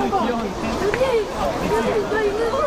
师傅就这里就这里对。应